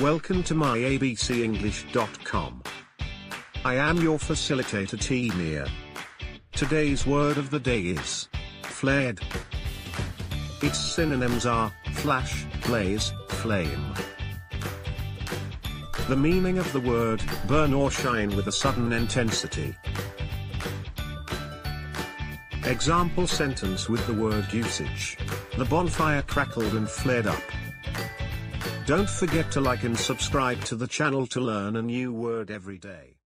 Welcome to myabcenglish.com. I am your facilitator T-Mia. Today's word of the day is flared. Its synonyms are flash, blaze, flame. The meaning of the word burn or shine with a sudden intensity. Example sentence with the word usage. The bonfire crackled and flared up. Don't forget to like and subscribe to the channel to learn a new word every day.